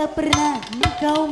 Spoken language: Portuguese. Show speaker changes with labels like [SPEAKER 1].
[SPEAKER 1] tak pernah kau